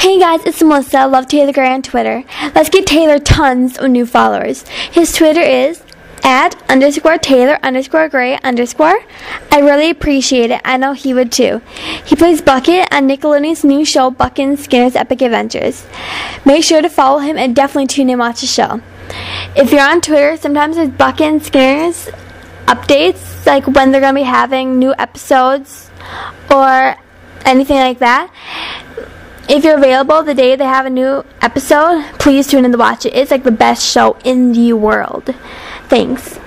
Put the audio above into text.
Hey guys, it's Melissa. Love Taylor Gray on Twitter. Let's give Taylor tons of new followers. His Twitter is at underscore Taylor underscore Gray underscore. I really appreciate it. I know he would too. He plays Bucket on Nickelodeon's new show, Bucket and Skinner's Epic Adventures. Make sure to follow him and definitely tune in and watch the show. If you're on Twitter, sometimes there's Bucket and Skinner's updates, like when they're going to be having new episodes or anything like that. If you're available the day they have a new episode, please tune in to watch it. It's like the best show in the world. Thanks.